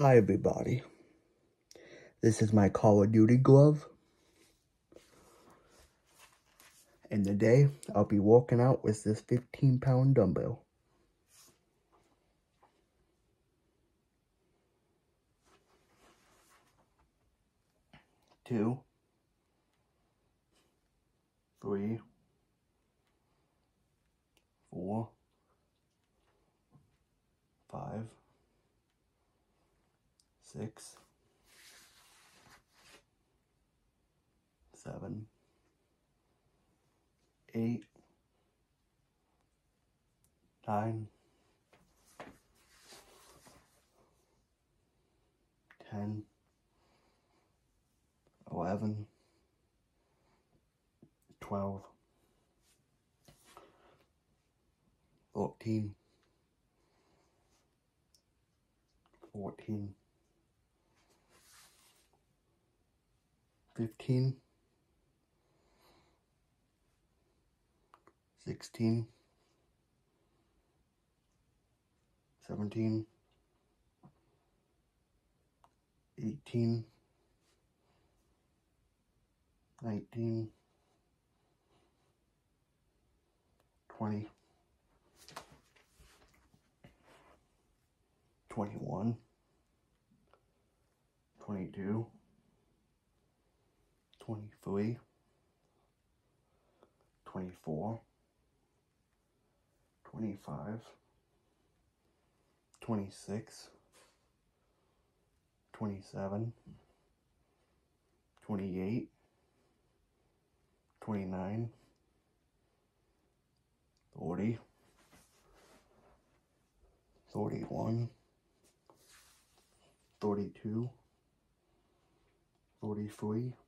Hi everybody. This is my Call of Duty glove. And today I'll be walking out with this 15 pound dumbbell. Two. Three. Four. Five six, seven, eight, nine, ten, eleven, twelve, fourteen, fourteen. 15, 16, 17, 18, 19, 20, 21, 22, 23, 24, 25, 26, 27, 28, 29, 40, 41, 42, 43,